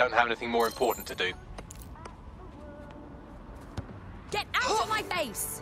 Don't have anything more important to do. Get out of my face!